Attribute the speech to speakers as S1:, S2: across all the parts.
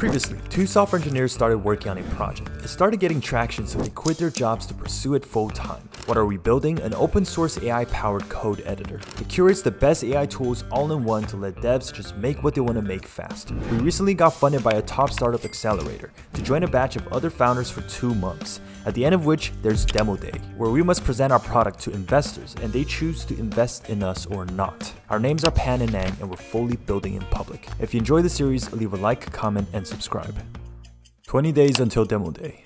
S1: Previously, two software engineers started working on a project. It started getting traction, so they quit their jobs to pursue it full time. What are we building? An open source AI powered code editor. It curates the best AI tools all in one to let devs just make what they want to make fast. We recently got funded by a top startup accelerator to join a batch of other founders for two months, at the end of which there's Demo Day, where we must present our product to investors and they choose to invest in us or not. Our names are Pan and Nang and we're fully building in public. If you enjoy the series, leave a like, comment, and subscribe. 20 days until Demo Day.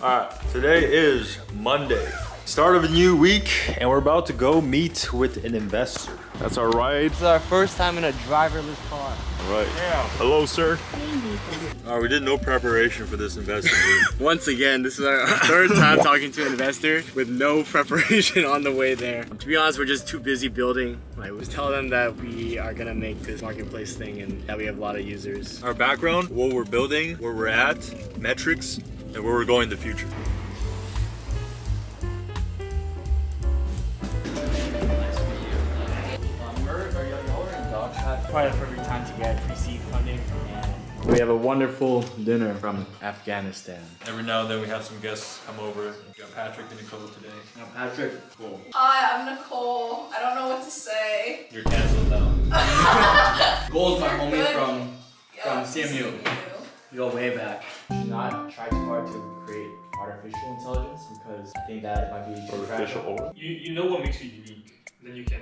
S1: Alright, today is Monday. Start of a new week, and we're about to go meet with an investor. That's our ride.
S2: This is our first time in a driverless car.
S1: Right.
S2: Yeah.
S1: Hello, sir. Alright, we did no preparation for this investor.
S2: Once again, this is our third time talking to an investor with no preparation on the way there. To be honest, we're just too busy building. Like, we just tell them that we are gonna make this marketplace thing and that we have a lot of users.
S1: our background, what we're building, where we're at, metrics, and where we're going in the future.
S2: Uh, Probably the perfect time to get pre-seed funding. And we have a wonderful dinner from Afghanistan.
S1: Every now and then we have some guests come over. We got Patrick and Nicole today.
S2: Now, Patrick, cool.
S3: Hi, I'm Nicole. I don't know what to say.
S1: You're canceled now.
S2: Goal is my homie
S3: Good.
S2: from
S3: Yeah,
S2: From CMU. We go way back. Should not try too hard to create artificial intelligence because I think that might be too fragile.
S1: or?
S4: You, you know what makes you unique, then you can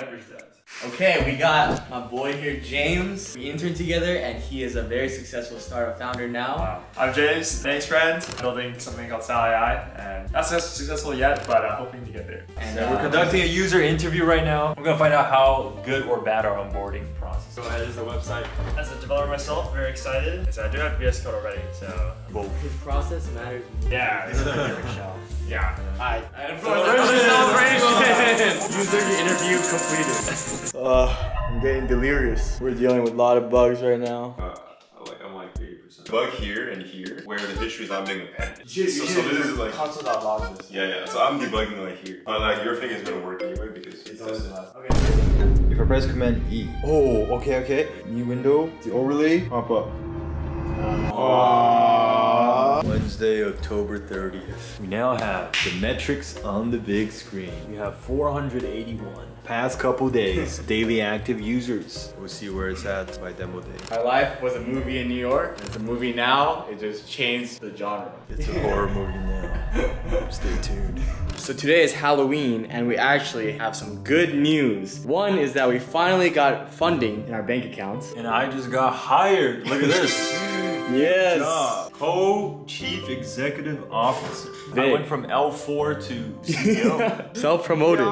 S4: leverage that.
S2: Okay, we got my boy here, James. We interned together, and he is a very successful startup founder now.
S4: Wow. I'm James, thanks friend, building something called Sal AI, and not so successful yet, but I'm hoping to get there.
S2: And
S1: So
S2: uh,
S1: we're conducting a user interview right now. We're gonna find out how good or bad our onboarding process. is.
S4: So that is the website. As a developer myself, very excited. So I do have VS Code already, so
S1: Whoa.
S2: His process matters. more.
S4: yeah, this is a different show. Yeah.
S2: Alright, and of
S4: Celebration!
S2: User completed. Uh, I'm getting delirious. We're dealing with a lot of bugs right now.
S5: Uh, I'm like 80%. Bug here and here, where the history is not being appended.
S2: You
S5: so, so this is like
S2: console.log this.
S5: yeah, yeah. So I'm debugging like here, but like your thing is gonna work anyway because it's
S2: Okay.
S6: If I press Command E. Oh, okay, okay. New window, the overlay, pop up.
S1: Wednesday, October 30th. We now have the metrics on the big screen. We have 481. Past couple days, daily active users. We'll see where it's at by demo day.
S2: My life was a movie in New York. It's a movie now. It just changed the genre.
S1: It's a horror movie now. Stay tuned.
S2: So today is Halloween and we actually have some good news. One is that we finally got funding in our bank accounts.
S1: And I just got hired. Look at this.
S2: Yes.
S1: Job. Co-chief executive officer. I went from L4 to CEO.
S2: Self-promoted.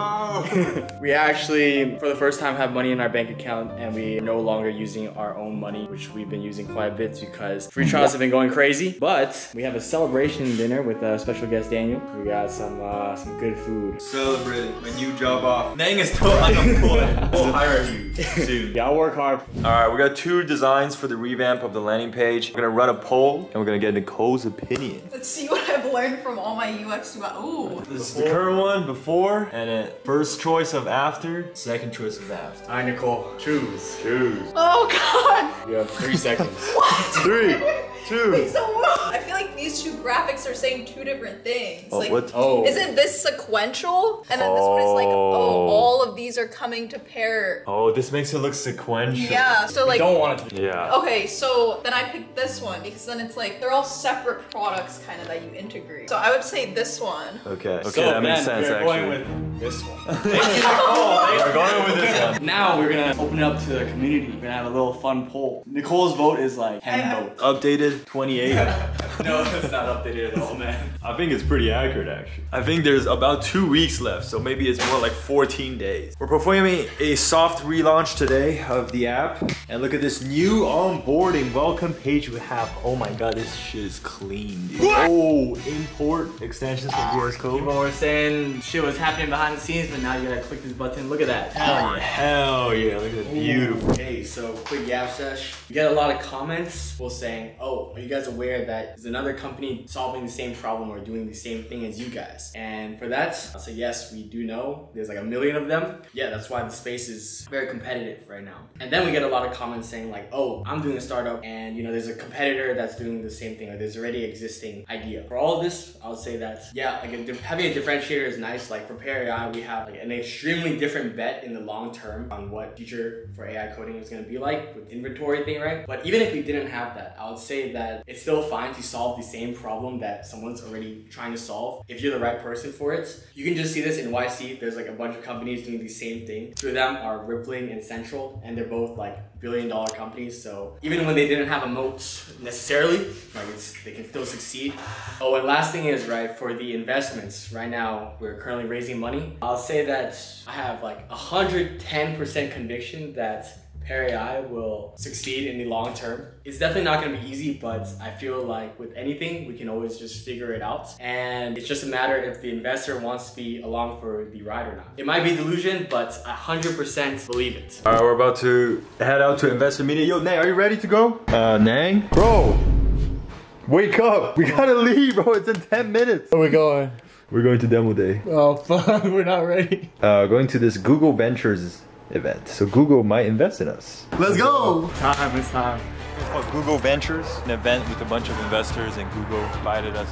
S2: we actually, for the first time, have money in our bank account and we are no longer using our own money, which we've been using quite a bit because free trials have been going crazy. But we have a celebration dinner with a special guest Daniel. We got some uh, some good food.
S6: Celebrating my new job off.
S1: Nang is still unemployed. we'll hire you soon.
S2: Yeah, I'll work hard.
S1: All right, we got two designs for the revamp of the landing page. We're gonna run a poll and we're gonna get Nicole's opinion.
S3: Let's see what I've learned from all my UX UI. Ooh.
S1: This is the current one before, and then first choice of after, second choice of after.
S2: All right, Nicole, choose.
S1: Choose.
S3: Oh god.
S2: You have three seconds. what?
S1: Three,
S3: Wait,
S1: two.
S3: so these two graphics are saying two different things.
S1: Oh,
S3: like,
S1: what?
S2: Oh.
S3: Isn't this sequential? And then this one is like,
S1: Oh.
S3: oh, all of these are coming to Pear.
S1: Oh, this makes it look sequential.
S3: Yeah. So like.
S2: Don't want it to.
S1: Yeah.
S3: Okay, so then I picked this one because then it's like they're all separate products kind of that you integrate. So I would say this one.
S1: Okay. Okay,
S2: So
S1: that makes
S2: then
S1: sense
S2: we're
S1: actually.
S2: going with this one.
S1: We're going with this one.
S2: Now we're gonna open it up to the community. We're gonna have a little fun poll. Nicole's vote is like 10 votes.
S1: Updated 28.
S2: No, it's not updated at all, man.
S1: I think it's pretty accurate actually. I think there's about two weeks left, so maybe it's more like 14 days. We're performing a soft relaunch today of the app. And look at this new onboarding welcome page we have. Oh my god, this shit is clean, dude. Oh, import extensions from VS Code.
S2: People were saying shit was happening behind the scenes, but now you gotta click this button. Look at that.
S1: Hell yeah, hell yeah, look at that beautiful.
S2: Okay, so quick yap sesh. We got a lot of comments. People saying, "Oh, are you guys aware that the another company solving the same problem or doing the same thing as you guys? And for that, I'll say yes, we do know. There's like a million of them. Yeah, that's why the space is very competitive right now. And then we get a lot of comments saying like, oh, I'm doing a startup and you know, there's a competitor that's doing the same thing or there's already existing idea. For all of this, I would say that, yeah, like having a differentiator is nice. Like for PearAI, we have like an extremely different bet in the long term on what future for AI coding is going to be like with inventory thing, right? But even if we didn't have that, I would say that it's still fine to solve the same problem that someone's already trying to solve if you're the right person for it. You can just see this in YC. There's like a bunch of companies doing the same thing. Two of them are Rippling and Central, and they're both like billion dollar companies. So even when they didn't have a moat necessarily, like they can still succeed. Oh, and last thing is right for the investments. Right now, we're currently raising money. I'll say that I have like 110% conviction that PearAI will succeed in the long term. It's definitely not gonna be easy, but I feel like with anything, we can always just figure it out. And it's just a matter if the investor wants to be along for the ride or not. It might be delusion, but I 100% believe it.
S6: All right, we're about to head out to investor meeting. Yo, Nang, are you ready to go? Uh, Nang? Bro, wake up. We gotta leave, bro. It's in 10 minutes.
S2: Where are we going?
S6: We're going to demo day.
S2: Oh, fuck, we're not ready.
S6: Uh, going to this Google Ventures event. So Google might invest in us.
S2: Let's go! Time is time.
S1: It's called Google Ventures, an event with a bunch of investors, and Google invited us.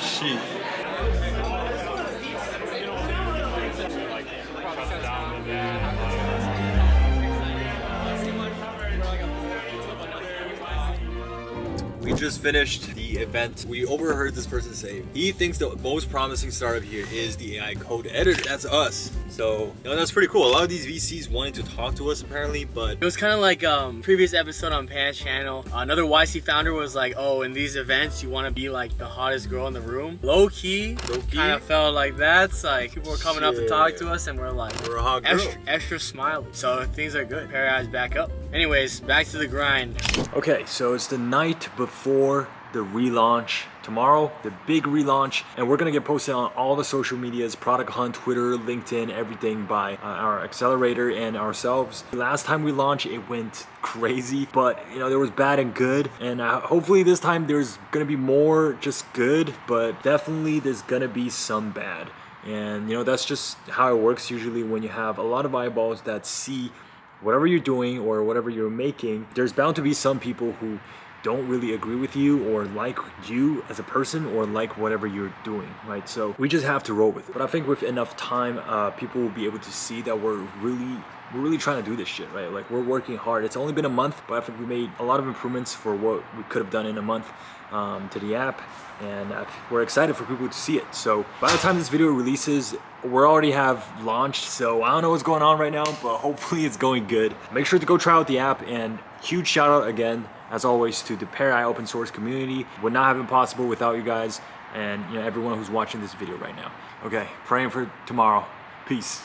S1: Shit. Just finished the event. We overheard this person say he thinks the most promising startup here is the AI code editor. That's us. So, you know, that's pretty cool. A lot of these VCs wanted to talk to us apparently, but
S2: it was kind of like um previous episode on Pan's channel. Another YC founder was like, "Oh, in these events, you want to be like the hottest girl in the room." Low key,
S1: Low key?
S2: kind of felt like that's like people were coming up to talk to us, and we're like,
S1: we're a hot girl.
S2: extra, extra smiley. So things are good. PearAI's back up. Anyways, back to the grind.
S1: Okay, so it's the night before the relaunch tomorrow, the big relaunch, and we're gonna get posted on all the social medias, Product Hunt, Twitter, LinkedIn, everything by uh, our accelerator and ourselves. Last time we launched, it went crazy, but you know, there was bad and good, and uh, hopefully this time there's gonna be more just good, but definitely there's gonna be some bad. And you know, that's just how it works usually when you have a lot of eyeballs that see whatever you're doing or whatever you're making, there's bound to be some people who don't really agree with you or like you as a person or like whatever you're doing, right? So we just have to roll with it. But I think with enough time, uh, people will be able to see that we're really we're really trying to do this shit, right? Like we're working hard. It's only been a month, but I think we made a lot of improvements for what we could have done in a month um, to the app and we're excited for people to see it. So by the time this video releases, we already have launched, so I don't know what's going on right now, but hopefully it's going good. Make sure to go try out the app and huge shout out again, as always, to the PearAI open source community. Would not have been possible without you guys and you know everyone who's watching this video right now. Okay, praying for tomorrow. Peace.